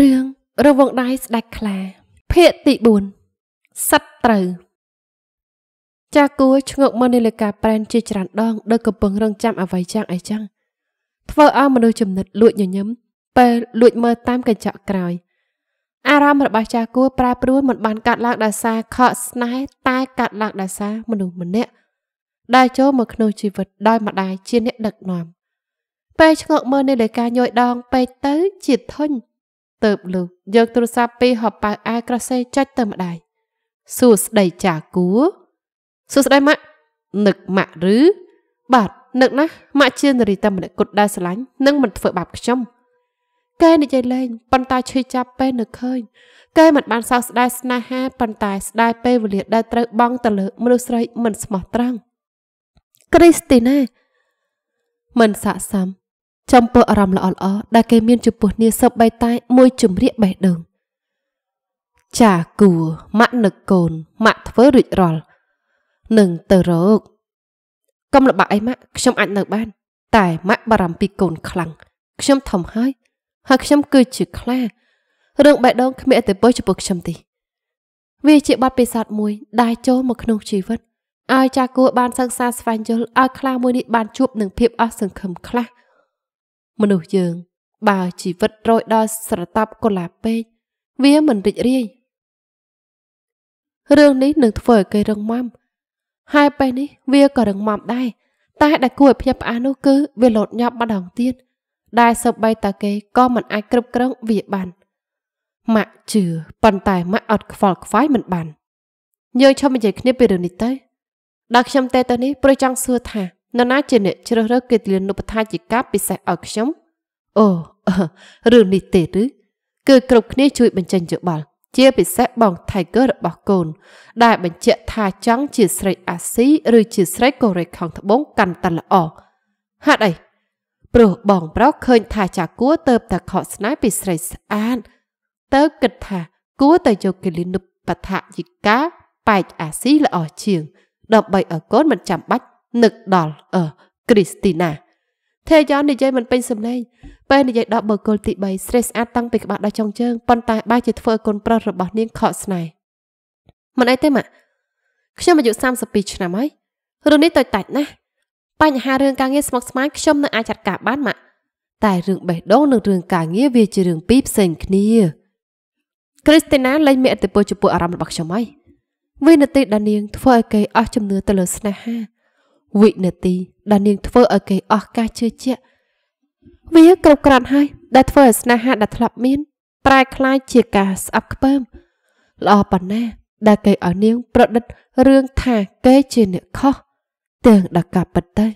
រឿងរវងដៃស្ដាច់ខ្លាភាគទី4សត្វត្រូវចាគួឆ្ងើកមើលនាឡិកាប្រែនជាច្រើនដងដោយកំពុងរងចាំអ្វីយ៉ាងអីចឹងធ្វើឲ្យមនុស្សចំណិតលួចញញឹមពេលលួចមើលតាមកញ្ចក់ក្រោយអារម្មណ៍របស់ចាគួប្រែប្រួលមិនបានកាត់ឡើងដោយសារខកស្នេហ៍តែកាត់ឡើងដោយសារមនុស្សម្នាក់ដែលចូលមកក្នុងជីវិតដោយម្ដាយជាអ្នកដឹកនាំពេលឆ្ងើកមើលនាឡិកាញយដងពេកទៅជាធុញ ទៅលោកយកទូរស័ព្ទពីហបៅអាក្រសេចុចទៅម្ដាយសួស្ដីចាគួសួស្ដីម៉ាក់នឹកម៉ាក់ឬ បាទនឹកណាស់ម៉ាក់ជានារីតែម្នាក់គត់ដែលស្រឡាញ់និងមិនធ្វើបាបខ្ញុំកែនិយាយលេងប៉ុន្តែឈឺចាប់ពេលនឹកឃើញកែមិនបានសោកស្ដាយស្នេហាប៉ុន្តែស្ដាយពេលវេលាដែលត្រូវបង់ទៅលើមនុស្សស្រីមិនស្មោះត្រង់គ្រីស្ទីណាមិនស័កសម ចំពោះអារម្មណ៍ល្អល្អដែលគេមានចំពោះនាងសពបីតែមួយជំរាកបេះដូងចាគួម៉ាក់នឹកកូនម៉ាក់ធ្វើរួចរាល់នឹងទៅរកកុំលបាក់អីម៉ាក់ខ្ញុំអាចនៅបាន តែម៉ាក់បារម្ភពីកូនខ្លាំងខ្ញុំធំហើយហើយខ្ញុំគឺជាខ្លារឿងបេះដូងគ្មានអតិពលចំពោះខ្ញុំទេវាជាបទពិសោធន៍មួយដែលចូលមកក្នុងជីវិតឲ្យចាគួរបានសិក្សាស្វែងយល់ឲ្យខ្លាមួយនេះបានជួបនឹងភាពអស់សង្ឃឹមខ្លះ មនុស្សយើង បើជីវិតរយដល់ស្រតាប់កុលាពេកវាមិនរីករាយរឿងនេះនឹងធ្វើឲ្យគេរងមាំហើយពេលនេះវាក៏រងមាំដែរតែដែលគួរឲ្យភ្ញាក់ផ្អើលនោះគឺវាលោតញាប់ម្ដងទៀតដែលសម្បីតាគេក៏មិនអាចគ្រប់គ្រងវាបានម៉ាក់ជឿប៉ុន្តែម៉ាក់អត់ខ្វល់ខ្វាយមិនបានយើងឈប់និយាយគ្នាពីរឿងនេះទៅដល់ខ្ញុំទេទៅនេះព្រោះចង់សួរថា នរណាជាអ្នកជ្រើសរើសកិត្តិយសនុបដ្ឋាយិកាពិសេសឲ្យខ្ញុំអូរឿងនេះទេឬគឺគ្រប់គ្នាជួយបញ្ចេញយោបល់ជាពិសេសបង Tiger របស់កូន ដែលបញ្ជាក់ថាចង់ជាស្រីអាស៊ីឬជាស្រីកូរ៉េខាងត្បូងកាន់តែល្អហាត់អីព្រោះបងប្រុសឃើញថាចាគួរទៅតែខកស្នេហ៍ពីស្រីស្អាតទៅគិតថាគួរតែយកគិលិនុបដ្ឋយិកាបែកអាស៊ីល្អជាងដើម្បីឲ្យកូនមិនចាំបាច់ នឹកដល់អឺគ្រីស្ទីណាទេយ៉ននិយាយមិនពេញសម្លេងពេលនិយាយដល់បុគ្គលទី3ស្រេះស្អាតតាំងពីក្បាលដល់ចុងជើងប៉ុន្តែបែរជាធ្វើឲ្យកូនប្រុសរបស់នាងខកស្នេហ៍មិនអីទេម៉ាក់ខ្ញុំអាយុ32ឆ្នាំហើយរឿងនេះតូចតាច់ណាស់បញ្ហារឿងការងារស្មុគស្មាញខ្ញុំនៅអាចចាត់ការបានម៉ាក់តែរឿងបេះដូងនិងរឿងការងារវាជារឿងពីរផ្សេងគ្នាគ្រីស្ទីណាលែងមានអតិពលចំពោះអារម្មណ៍របស់ខ្ញុំហើយវិនាទីដែលនាងធ្វើឲ្យគេអស់ជំនឿទៅលើស្នេហា វិនាទីដែលនាងធ្វើឲ្យគេអស់ការជឿជាក់វាគ្រប់គ្រាន់ហើយដែលធ្វើឲ្យស្នេហាដែលធ្លាប់មាន ប្រែក្លាយជាការស្អប់ខ្ពើមល្អប៉ុណ្ណាដែលគេឲ្យនាង ប្រឌិតរឿងថាគេជាអ្នកខុសទាំងដល់កាពិតទៅ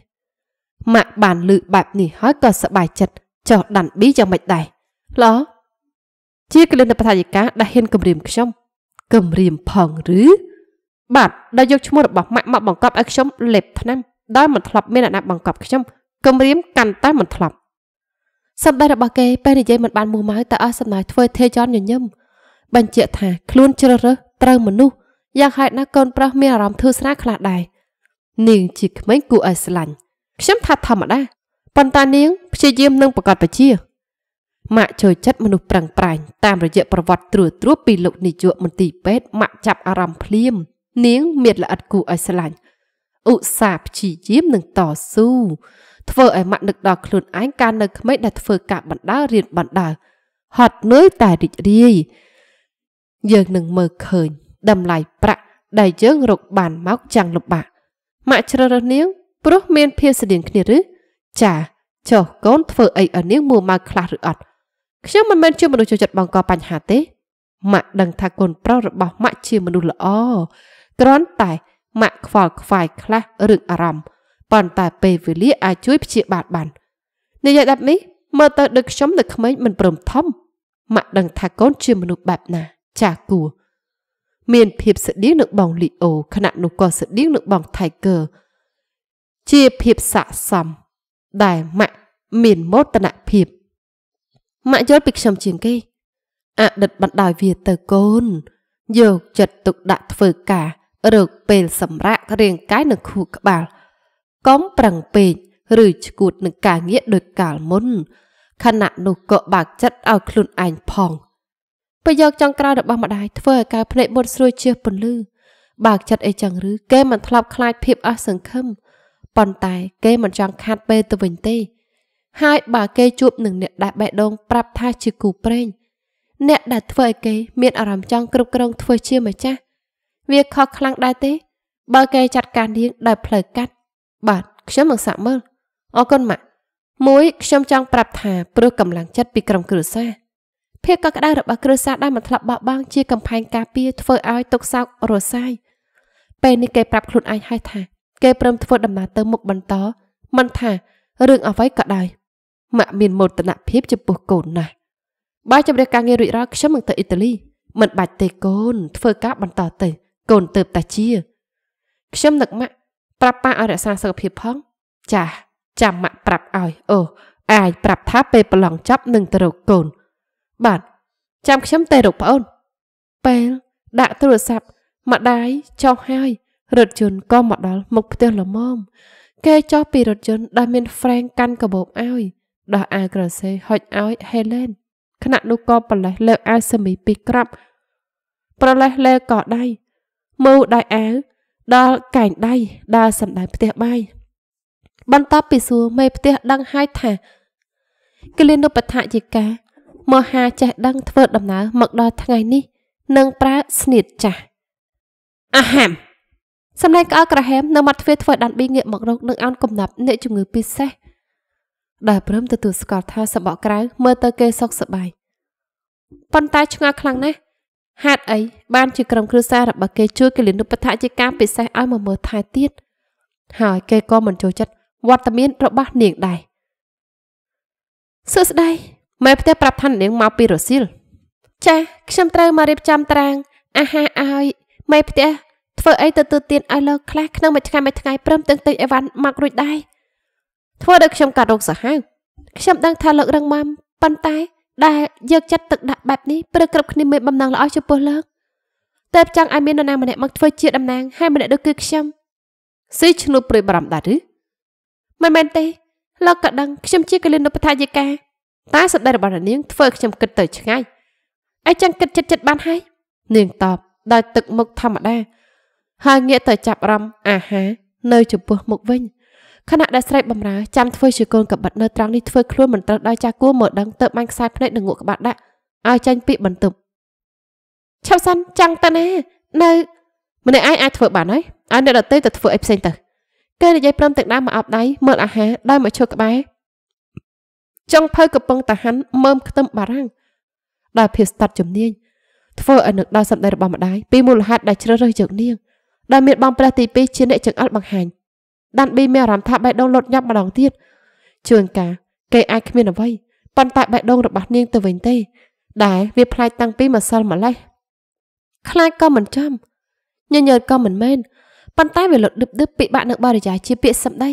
ម៉ាក់បានលឺបែបនេះហើយក៏សប្បាយចិត្តចោះដាន់ប៊ីយ៉ាងម៉េចដែរល្អជាកលិនបដ្ឋាយិកាដែលហ៊ានគម្រាមខ្ញុំគម្រាមផងឬ បាទដែលយកឈ្មោះរបស់ម៉ាក់មកបង្កប់ឲ្យខ្ញុំលេបថ្នាំដោយមិនធ្លាប់មានអ្នកណាបង្កប់ខ្ញុំគម្រាមកាន់តែមិនធ្លាប់សម្ដីរបស់គេពេលនិយាយមិនបានមូម៉ៅតែអស់សំណើធ្វើធេចនញញឹមបញ្ជាក់ថាខ្លួនជ្រើសរើសត្រូវមនុស្សយ៉ាងហេតុណាកូនប្រុសមានអារម្មណ៍ធូរស្រាលខ្លះដែរនាងជាក្មេងគួរឲ្យស្រឡាញ់ខ្ញុំថាធម្មតាប៉ុន្តែនាងព្យាយាមនឹងប្រកាសបជាម៉ាក់ចូលចិត្តមនុស្សប្រឹងប្រែងតាមរយៈប្រវត្តិត្រួសត្រួសពីលោកនាយកមន្ទីរពេទ្យម៉ាក់ចាប់អារម្មណ៍ភ្លាម នាងមានល្អិតគួរឲ្យស្រឡាញ់ឧស្សាហ៍ព្យាយាមនឹងតស៊ូធ្វើឲ្យម៉ាក់នឹកដល់ខ្លួនឯងកាលនៅក្មេងដែលធ្វើការបណ្ដើរៀនបណ្ដើហត់នឿយតែរីករាយយើងនឹងមើលឃើញតម្លៃប្រាក់ដែលយើងរកបានមកចាំងលំបាកម៉ាក់ជ្រើសរើសនាងព្រោះមានភាពស្តៀងគ្នាឬចាចុះកូនធ្វើអីឲ្យនាងមួម៉ៅខ្លះឬអត់ខ្ញុំមិនមែនជាមនុស្សចូលចិត្តបង្កបញ្ហាទេម៉ាក់ដឹងថាកូនប្រុសរបស់ម៉ាក់ជាមនុស្សល្អ គ្រាន់តែម៉ាក់ខ្វល់ខ្វាយខ្លះរឿងអារម្មណ៍ប៉ុន្តែពេលវេលាអាចជួយព្យាបាលបាននិយាយបែបនេះមើលទៅដូចខ្ញុំនៅក្មេងមិនព្រមធំម៉ាក់ដឹងថាកូនជាមនុស្សបែបណា ចាស់គួរមានភាពស្តៀងនឹងបងលីអូខណៈនោះក៏ស្តៀងនឹងបង Tiger ជាភាពស័ក្តិសមដែលម៉ាក់មានមោទនភាពម៉ាក់យល់ពីខ្ញុំជាងគេអតីតបណ្ដោយវាទៅកូនយកចិត្តទុកដាក់ធ្វើការ រកពេលសម្រាករាងកាយនិងខួរក្បាលកុំប្រឹងពេកឬឈួតនឹងការងារដោយកាលមុនខណៈនោះក៏បាក់ចិត្តឲ្យខ្លួនឯងផងប្រយោគចុងក្រោយរបស់ម្ដាយធ្វើឲ្យកៅភ្នែកមុតស្រួយជាពន្លឺបើកចិត្តអីចឹងឬគេមិនធ្លាប់ខ្លាចភាពអស់សង្ឃឹមប៉ុន្តែគេមិនចង់ខាត់ពេលទៅវិញទេ ហើយបើគេជួបនឹងអ្នកដែលបេះដូងប្រាប់ថាជាគូប្រេងអ្នកដែលធ្វើឲ្យគេមានអារម្មណ៍ចង់គ្រប់គ្រងធ្វើជាម្ចាស់ វាខុសខ្លាំងដែរទេបើគេចាត់ការនាងដោយផ្លូវកាត់បាទខ្ញុំនឹងសាក់មើលអរគុណម៉ាក់មួយខ្ញុំចង់ប្រាប់ថាព្រោះកម្លាំងចិត្តពីក្រុមគ្រួសារភាពកក់ក្ដៅរបស់គ្រួសារដែលមិនធ្លាប់បោះបង់ជាកំផែងការពារធ្វើឲ្យទុកសោករសាយពេលនេះគេប្រាប់ខ្លួនឯងហើយថាគេព្រមធ្វើដំណើរទៅមុខបន្តមិនថារឿងអ្វីក៏ដោយម៉ាក់មានមោទនភាពចំពោះកូនណាស់បើជម្រះការងាររួចរាល់ខ្ញុំនឹងទៅអ៊ីតាលីមិនបាច់ទេកូនធ្វើការបន្តទៅ កូនទៅតាជាខ្ញុំនឹកម៉ាក់ប្រាប់ប៉ាឲ្យរក្សាសុខភាពផង ចាចាំម៉ាក់ប្រាប់ឲ្យអូអាចប្រាប់ថាពេលប្រឡងចប់នឹងទៅរកកូន បាទចាំខ្ញុំទៅរកប្អូនពេលដាក់ទូរស័ព្ទម្ដាយចុះហើយរថយន្តក៏មកដល់មុខផ្ទះល្មមគេចុះពីរថយន្តដែលមានហ្វ្រេងកាន់កាបូបឲ្យដោះអាវក្រសេហុចឲ្យហេឡែនខណៈនោះក៏ប្រលេះលើអាវសមីពីរក្រាប់ប្រលេះលើកដៃ មើលដៃអាវដល់កែងដៃដើរសំដៅផ្ទះបាយបន្ទាប់ពីសួរមេផ្ទះដឹងហើយថាគលានុបដ្ឋជាការមហាចេះដឹងធ្វើដំណើរមកដល់ថ្ងៃនេះនឹងប្រើស្នៀតចាស់អាហាំសម្លេងក្អកក្រហមនៅមាត់ទ្វារធ្វើដានប៊ីងាកមករកនឹងអោនកំណាប់អ្នកជំងឺពិសេសដែលព្រមទទួលស្គាល់ថាសបកក្រៅមើលទៅគេសុខសប្បាយប៉ុន្តែឆ្ងល់ខ្លាំងណាស់ ហេតុអីបានជាក្រុមគ្រួសាររបស់គេជួយគលានុបដ្ឋជាការពិសេសឲ្យមកមើលថែទៀតហើយគេក៏មិនចូលចិត្តវត្តមានរបស់នាងដែរសួស្តីម៉ែផ្ទះប្រាប់ថានាងមកពីរសៀលចាខ្ញុំត្រូវមករៀបចំត្រាងអាហារឲ្យម៉ែផ្ទះធ្វើអីទៅទូទានឲ្យលោកខ្លះក្នុងមួយថ្ងៃមួយថ្ងៃព្រមទាំងទិញអីវ៉ាន់មករួចដែរធ្វើឲ្យខ្ញុំកាត់រោគសាហាវខ្ញុំដឹងថាលោករឹងមាំប៉ុន្តែ ដែលយកចិត្តទឹកដាក់បែបនេះព្រឹកគ្រប់គ្នាមានបំណងល្អចំពោះលោកតែចង់ឲ្យមាននរណាម្នាក់មកធ្វើជាតំណាងហើយម្នាក់ដូចគឺខ្ញុំស៊ីឈ្នួលព្រួយបារម្ភដែរឬមិនមែនទេលោកក៏ដឹងខ្ញុំជាកលិនុបដ្ឋាយិកាតែសម្ដីរបស់នាងធ្វើខ្ញុំគិតទៅឆ្ងាយអីចឹងគិតចិត្តចិត្តបានហើយនាងតបដោយទឹកមុខធម្មតាហើយងាកទៅចាប់រំអាហារនៅចំពោះមុខវិញ ខណៈដែលស្រីបំរើចាំធ្វើជាកូនកបិតនៅត្រង់នេះធ្វើខ្លួនមិនត្រូវដល់ចាស់គួរមើលដឹងទៅបាញ់ខ្សែភ្នែកនិងងក់ក្បាត់ដាក់ឲ្យចាញ់ពីបន្ទប់ឆាប់សិនចាំងទៅណានៅម្នាក់ឯងអាចធ្វើបានហើយឲ្យអ្នកដទៃទៅធ្វើអីផ្សេងទៅគេនិយាយព្រមទាំងដើមមកអោបដៃមើលអាហារដោយមកឈរក្បែរចុងភៅកំពុងតាហាន់មើមខ្ទឹមបារាំងដោយភាពស្តាត់ជំនាញធ្វើឲ្យនឹកដល់សម្ដីរបស់ម្ដាយពីមូលហេតុដែលជ្រើសរើសយកនាងដែលមានបងព្រះទី2ជាអ្នកចង្អុលបង្ហាញ ដានប៊ីមានអារម្មណ៍ថាបេះដូងលុតញាប់ម្ដងទៀតជួនកាលគេអាចគ្មានអ្វីប៉ុន្តែបេះដូងរបស់នាងទៅវិញទេ ដែលវាផ្លាច់តាំងពីម្សិលម្លេះខ្លាចក៏មិនចំញញើតក៏មិនមែនប៉ុន្តែវាលុតឌឹបឌឹបពិបាកនឹងបរិយាជាពាក្យសម្ដី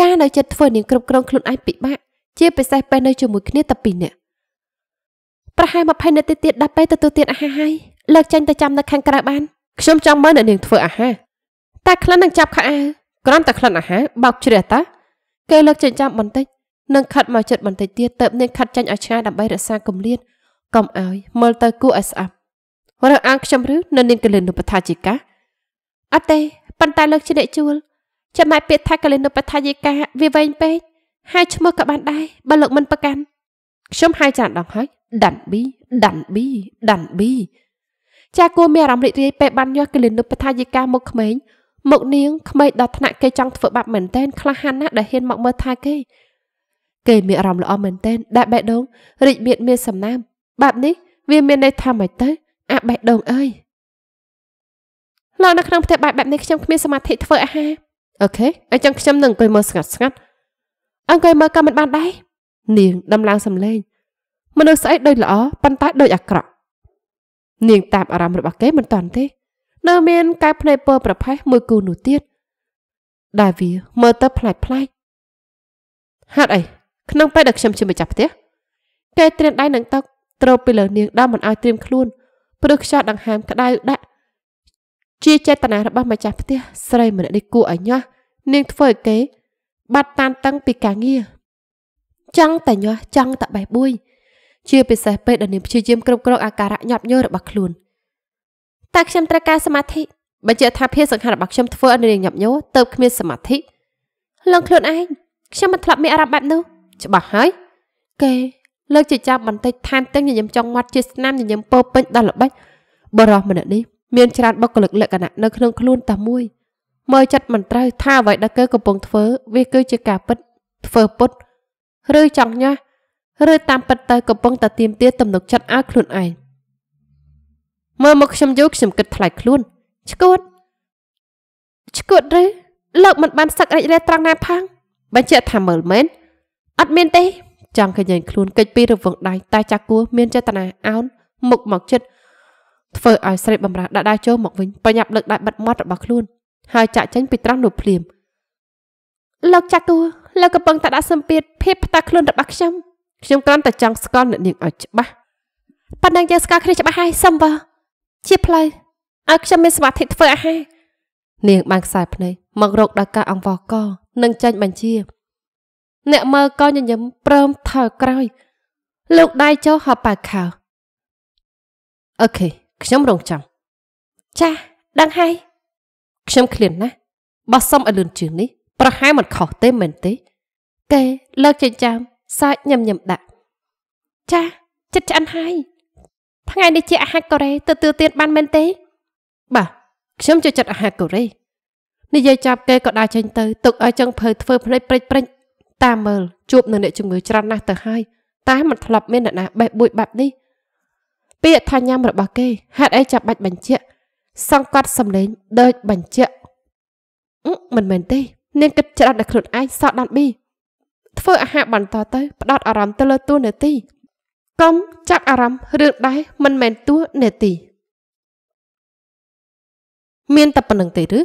ការនៅចិត្តធ្វើនាងគ្រប់គ្រងខ្លួនឯងពិបាកជាពិសេសពេលនៅជាមួយគ្នាតែពីរនាក់ប្រហែល20នាទីទៀតដល់ពេលទទួលទានអាហារហើយលើកចេញទៅចាំនៅខាងក្រៅបានខ្ញុំចង់មើលអ្នកនាងធ្វើអាហារតែក្លិននឹងចាប់ខោអាវ គ្រាន់តែក្លិនអាហារបោកជ្រះតាគេលើកចិញ្ចាំបន្តិចនិងខិតមកចិត្តបន្តិចទៀតទៅនាងខិតចាញ់ឲ្យឆ្ងាយដើម្បីរក្សាគម្លាតកុំឲ្យមើលទៅគួរឲ្យស្អប់រើអាងខ្ញុំឬនៅនាងកលិនុបដ្ឋាជិកាអត់ទេប៉ុន្តែលើកជាអ្នកជួលចាំតែពាក្យថាកលិនុបដ្ឋាយិកាវាវែងពេកហើយឈ្មោះក៏បានដែរបើលោកមិនប្រកាន់ខ្ញុំហាយច្រើនដងហើយដាន់ប៊ីដាន់ប៊ីដាន់ប៊ីចាគួរមានអារម្មណ៍រីករាយពេលបានញាស់កលិនុបដ្ឋាយិកាមកក្មេង មុខនាងក្មេងដល់ថ្នាក់គេចង់ធ្វើបាបមែនតែនក្លាហានណាស់ដែលហ៊ានមកមើលថែគេគេមានអារម្មណ៍ល្អមែនតែនដែលបេះដូងរីកមានមានសំណាមបែបនេះវាមានន័យថាម៉េចទៅអាបេះដូងអើយលោកនៅក្នុងផ្ទះបាយបែបនេះខ្ញុំគ្មានសមាធិធ្វើអាហារអូខេអញ្ចឹងខ្ញុំនឹងអង្គុយមើលស្ងាត់ស្ងាត់អង្គុយមើលក៏មិនបានដែរនាងដំឡើងសំឡេងមនុស្សស្អីដូចល្អប៉ុន្តែដូចអាក្រក់នាងតាមអារម្មណ៍របស់គេមិនតាន់ទេ នៅមានកែភ្នែកពណ៌ប្រផេះមួយគូនោះទៀតដែលវាមើលទៅប្លែកប្លែកហេតុអីក្នុងពេលដែលខ្ញុំជាម្ចាស់ផ្ទះគេត្រៀមដៃនឹងតុកត្រោបពីលើនាងដល់មិនឲ្យត្រៀមខ្លួនព្រឹកខ្យល់ដង្ហើមក្តៅដាក់ជាចេតនារបស់ម្ចាស់ផ្ទះស្រីម្នាក់នេះគួរឲ្យញាស់នាងធ្វើឲ្យគេបាត់តានតឹងពីការងារចង់តែញាស់ចង់តែបេះបួយជាពិសេសពេលដែលនាងព្យាយាមគ្រប់គ្រងអាការៈញាប់ញយរបស់ខ្លួន តែខ្ញុំត្រូវការសមាធិបញ្ជាក់ថាភាពសង្ខាររបស់ខ្ញុំធ្វើឲ្យនាងញាប់ញយទៅគ្មានសមាធិលងខ្លួនឯងខ្ញុំមិនធ្លាប់មានអារម្មណ៍បែបនោះច្បាស់ហើយគេលើកជាចាប់បន្តិចឋានទាំងញញឹមចង់មាត់ជាស្នាមញញឹមពោពេញដល់ល្បិចបរោះម្នាក់នេះមានច្រើនបុគ្គលិកលក្ខណៈនៅក្នុងខ្លួនតែមួយមើលចិត្តមិនត្រូវថាអ្វីដែលគេកំពុងធ្វើវាគឺជាការពិតធ្វើពុតឬចង់ញ៉ាស់ឬតាមពិតទៅកំពុងតែទៀមទាទំនុកចិត្តឲ្យខ្លួនឯង មើលមកខ្ញុំយូរខ្ញុំគិតថ្លៃខ្លួនឈួតឈួតឬលោកមិនបានសឹករីករាយត្រង់ណាផងបញ្ជាក់ថាមើលមែនអត់មានទេ ចង់កញ្ញែងខ្លួនកិច្ចពីរវងដៃតែចាក់គួរមានចេតនាអោនមុខមកចិត្តធ្វើឲ្យស្រីបំរើដាក់ដៃចូលមកវិញប្រញាប់លើកដៃបិទមាត់របស់ខ្លួនហើយចាក់ចេញពីត្រង់នោះភ្លាមលោកចាក់គួរលោកកំពុងតែដាក់សម្ពាធភាពផ្ទះខ្លួនរបស់ខ្ញុំខ្ញុំគ្រាន់តែចង់ស្គាល់អ្នកនាងឲ្យច្បាស់ប៉ុណ្ណឹងយើងស្គាល់គ្នាច្បាស់ហើយសំវ ជាផ្លូវឲ្យខ្ញុំមានសមាធិធ្វើអាហារនាងបានខ្សែភ្នែកមករកដល់ការអង្វរកនិងចាញ់បញ្ជា អ្នកមើលក៏ញញឹមព្រមថយក្រោយលោកដៃចុះហៅប៉ៅខៅអូខេខ្ញុំរងចាំចាដឹងហើយខ្ញុំឃ្លានណាស់បើសុំឲ្យលឿនជាងនេះប្រហែលមិនខុសទេមែនទេកែលើកចិញ្ចាមសាច់ញឹមញឹមដាក់ចាចិត្តឆ្អិនហើយ ថ្ងៃនេះជាអាហារកូរ៉េទទួលទានបានមែនទេ បាទខ្ញុំចូលចិត្តអាហារកូរ៉េនិយាយចាប់គេក៏ដើរចេញទៅទុកឲ្យចង្ភៅធ្វើភ្នែកព្រិចព្រិចតាមមើលជួបនឹងអ្នកជំងឺច្រើនណាស់ទៅហើយតែមិនធ្លាប់មានអ្នកណាបេះបួចបែបនេះពាក្យថាញ៉ាំរបស់គេហេតុអីចាប់បាច់បញ្ជាក់សង្កត់សម្លេងដូចបញ្ជាក់មិនមែនទេនាងគិតច្រត់ដល់ខ្លួនឯងសោកដាន់ប៊ីធ្វើអាហារបន្តទៅផ្ដោតអារម្មណ៍ទៅលើតួនាទី កុំចាប់អារម្មណ៍រឿងដែរមិនមែនតួនាទីមានតែប៉ុណ្្នឹងទេឬ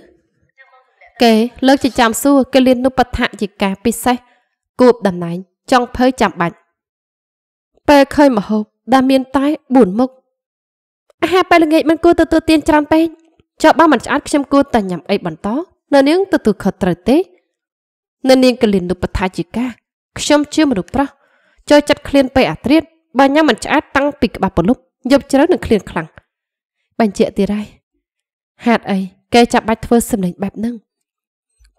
គេលើកជាចាំសួរគេលៀននុបដ្ឋជាការពិសេសគួបតំណែងចង់ភើចាំបាច់ពេលឃើញមហូបដែលមានតែ4មុខអាហារពេលល្ងាចមិនគួរទទួលទានច្រើនពេកចុះបើមិនឆ្អែតខ្ញុំគួរតែញ៉ាំអីបន្តនៅនាងទទួលខុសត្រូវទេនៅនាងកលិននុបដ្ឋាជាកាខ្ញុំជាមនុស្សប្រុសចូលចិត្តឃ្លានពេកអាត្រៀត បើញ៉ាំមិនឆ្អែតតាំងពីក្បាស់ពលុបយប់ជ្រៅនឹងឃ្លានខ្លាំងបញ្ជាក់ទៀតហើយហេតុអីគេចាប់បាច់ធ្វើសម្លេងបែបហ្នឹង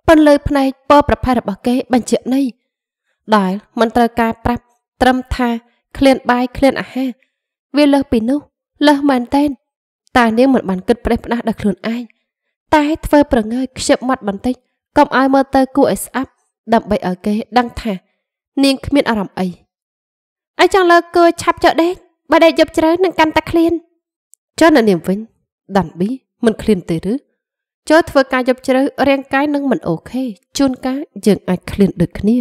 ប៉ុន្លើភ្នែកពណ៌ប្រផេះរបស់គេបញ្ជាក់ន័យដែលមិនត្រូវការប្រាប់ត្រឹមថាឃ្លានបាយឃ្លានអាហារវាលើសពីនោះលើសមែនតែនតានាងមិនបានគិតប្រេះផ្ដាស់ដល់ខ្លួនឯងតែធ្វើប្រងើយខ្ជិបមាត់បន្តិចកុំឲ្យមើលទៅគួរឲ្យស្អាប់ដើម្បីឲ្យគេដឹងថា នាងគ្មានអារម្មណ៍អី អីចង់លើកគួរឆាប់ចុះដេកបើដេកយប់ជ្រៅនឹងកាន់តែឃ្លានចុះនៅនាងវិញដាន់ប៊ីមិនឃ្លានទេឬចូលធ្វើការយប់ជ្រៅរាងកាយនឹងមិនអូខេជួនកាលយើងអាចឃ្លានដូចគ្នា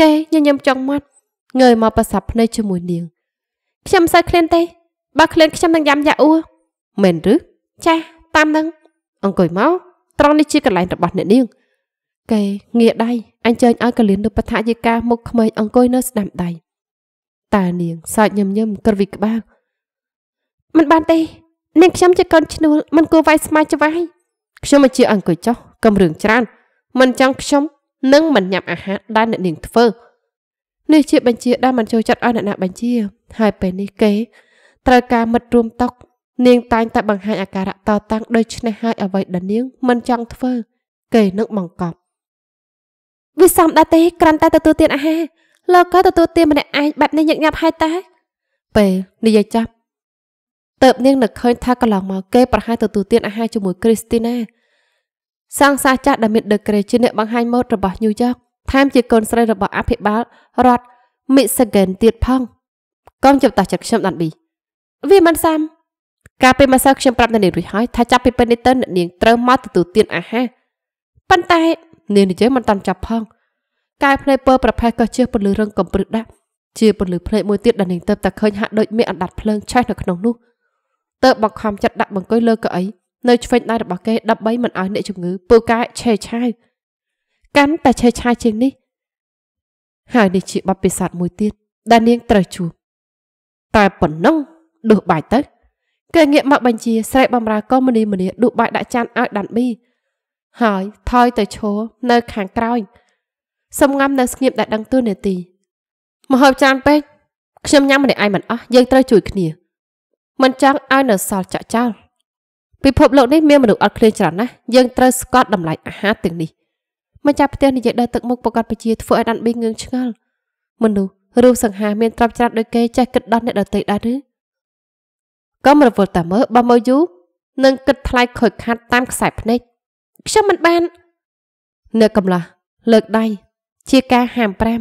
គេញញឹមចង់មាត់ងើយមកប្រសាប់ភ្នែកជាមួយនាងខ្ញុំមិនសូវឃ្លានទេបើឃ្លានខ្ញុំនឹងយ៉ាំយ៉ាអ៊ូមែនឬចាស់តាមនឹងអង្គុយមកត្រង់នេះជាកន្លែងរបស់អ្នកនាងគេងាដៃអញ្ជើញឲ្យកលៀននៅបឋាយិកាមុខក្មេងអង្គុយនៅស្ដាំដៃ តានាងសើចញឹមញឹមក្រវិក្បាលមិនបានទេនាងខ្ញុំជាកូនឈ្នួលមិនគួរវាយស្មាច្វាយខ្ញុំមកជាអង្គុយចុះកំរឿងច្រើនមិនចង់ខ្ញុំនឹងមិនញ៉ាំអាហារដែលអ្នកនាងធ្វើនេះជាបញ្ជាដែលមិនចូលចិត្តឲ្យអ្នកណាបញ្ជា ហើយពេលនេះគេត្រូវការមិត្តរួមតុកនាងតែងតែបង្ហាញអាការៈតតាំងដូច្នេះហើយអ្វីដែលនាងមិនចង់ធ្វើ គេនឹងបង្កប់វាសំដែរទេគ្រាន់តែទទួលទានអាហារ លោកក៏ទទួលទានម្នាក់ឯងបែបនេះញឹកញាប់ហើយតាពេលនិយាយចាប់ទៅនាងនឹកឃើញថាកន្លងមកគេប្រហែលទទួលទានអាហារជាមួយគ្រីស្ទីណាសង្សារចាស់ដែលមានដឺក្រេជាអ្នកបង្ហាញម៉ូដរបស់ញូវយ៉កថែមជាកូនស្រីរបស់អភិបាលរដ្ឋមីសិហ្គែនទៀតផងកុំចាប់តាចិត្តខ្ញុំដាន់ប៊ីវាមិនសាមកាលពេលម្សិលខ្ញុំប្រាប់នាងរួចហើយថាចាប់ពីពេលនេះទៅអ្នកនាងត្រូវមកទទួលទានអាហារប៉ុន្តែនាងនិយាយមិនតាន់ចាប់ផង កាយភ្នែកពើប្រផេះក៏ជះពលឺរឹងកំព្រឹសដាក់ជាពលឺភ្នែកមួយទៀតដែលនាងទៅតែឃើញហាក់ដូចមានអណ្ដាតភ្លើងឆេះនៅក្នុងនោះទៅបង្ខំចិត្តដាក់បង្គោលលើកៅអីនៅឆ្វេងដៃរបស់គេដើម្បីមិនឲ្យអ្នកជំងឺពូកែឆេឆាវកាន់តែឆេឆាវជាងនេះហើយនេះជាបទពិសោធន៍មួយទៀតដែលនាងត្រូវជួបតែប៉ុណ្ណឹងដួសបាយទៅគេងាកមកបញ្ជាស្រែកបំរើក៏មនីមនីដួសបាយដាក់ចានឲ្យដាន់ប៊ីហើយថយទៅឈរនៅខាងក្រោយ សំងំនៅស្ងៀមដែលដឹងទួនាទីមហូបចានពេកខ្ញុំញ៉ាំម្នាក់ឯងមិនអស់យើងត្រូវជួយគ្នាមិនចង់ឲ្យនៅសល់ចាក់ចោលពិភពលោកនេះមានមនុស្សអត់ឃ្លានច្រើនណាស់យើងត្រូវស្គាល់តម្លៃអាហារទាំងនេះម្ចាស់ផ្ទះនិយាយដល់ទឹកមុខប្រកាសពជាធ្វើឲ្យដាន់ប៊ីងឿងឆ្ងល់មនុស្សរូបសង្ហាមានទ្រព្យច្រើនដូចគេចេះគិតដល់អ្នកដទៃដែរឬក៏មរវល់តែមើលបើមើលយូរនឹងគិតថ្លៃខូចខាត់តាមខ្សែភ្នែកខ្ញុំមិនបានអ្នកកំឡោះលើកដៃ ជាការហាមប្រាម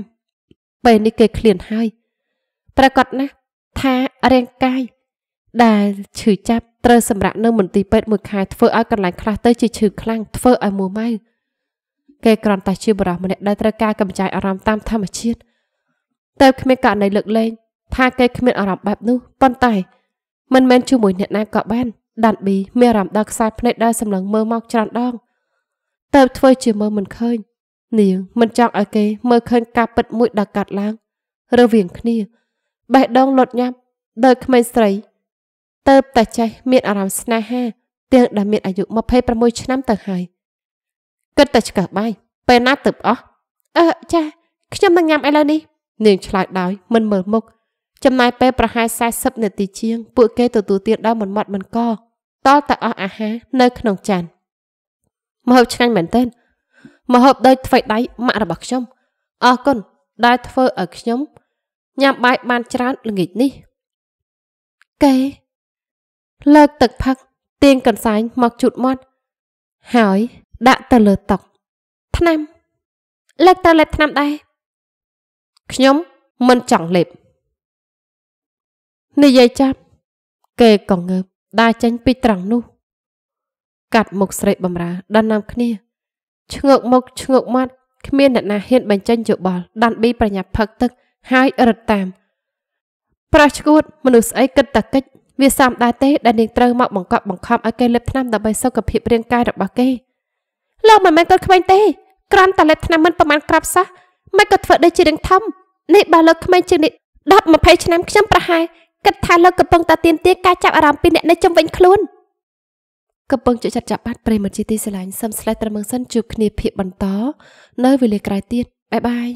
ពេលនេះគេឃ្លានហើយប្រកាសណាស់ថារាងកាយដែលឈឺចាប់ត្រូវសម្រាប់នៅមន្ទីរពេទ្យមួយខែធ្វើឲ្យកន្លែងខ្លះទៅជាឈឺខ្លាំងធ្វើឲ្យមួម៉ៅគេគ្រាន់តែជាបរិសម្នាក់ដែលត្រូវការកម្ចាយអារម្មណ៍តាមធម្មជាតិតែគ្មានករណីលើកលែងថាគេគ្មានអារម្មណ៍បែបនោះប៉ុន្តែមិនមែនជាមួយអ្នកណាក៏បានដាន់ប៊ីមានអារម្មណ៍ដល់ខ្សែភ្នែកដែលសម្លឹងមើលមកច្រើនដងទៅធ្វើជាមើលមិនឃើញ នាងមិនចង់ឲ្យគេមើលឃើញការពិតមួយដែលកាត់ឡើងរវាងគ្នាបេះដូងលត់ញាប់ដោយក្មេងស្រីទៅតែចេះមានអារម្មណ៍ស្នេហាទាំងដែលមានអាយុ26ឆ្នាំទៅហើយគិតតែឆ្កឹះបាយពេលណាទៅអស់អឺចាខ្ញុំនឹងញ៉ាំឥឡូវនេះនាងឆ្លើយដោយមិនមើលមុខចំណាយពេលប្រហែល40នាទីជាង ពួកគេទទួលទានដល់មិនមាត់មិនកតតែអស់អាហារនៅក្នុងចានម្ហូបឆ្ងាញ់មែនទែន ម្ហូបដូចថ្វីដៃម៉ាក់របស់ខ្ញុំអរគុណដែលធ្វើឲ្យខ្ញុំញ៉ាំបាយបានច្រើនល្ងាចនេះកេលើកទឹកផឹកទាញកន្សែងមកជូតមាត់ហើយដាក់ទៅលើតុថ្នាំលើកទៅលេបថ្នាំដែរខ្ញុំមិនចង់លេបនិយាយចាប់គេក៏ងើបដើរចេញពីត្រង់នោះ កាត់មុខស្រីបំរើដល់ណាំគ្នា ឆ្ងើកមុខឆ្ងើកមាត់គ្មានអ្នកណាហ៊ានបញ្ចេញយោបល់ដាន់ប៊ីប្រញាប់ផឹកទឹកហើយរត់តាមប្រះឈួតមនុស្សស្អីគិតតែកិច្ចវាសំដែរទេដែលនាងត្រូវមកបង្កប់បង្ខំឲ្យគេលេបថ្នាំដើម្បីសុខភាពរាងកាយរបស់គេលោកមិនមែនកូនក្មេងទេក្រាន់តែលេបថ្នាំមិនប្រមាណក្រាប់សោះមិនក៏ធ្វើដូចជារឿងធំនេះបើលោកក្មេងជាងនេះ10 20ឆ្នាំខ្ញុំប្រហែលគិតថាលោកកំពុងតែទៀមទាការចាប់អារម្មណ៍ពីអ្នកនៅជុំវិញខ្លួន កំពុងជួយចាត់ចាប់បាត់ប្រិមត្តជាទីស្រឡាញ់សឹមស្លេះត្រឹមងសិនជួបគ្នាភាកបន្ត នៅវេលាក្រោយទៀតបាយបាយ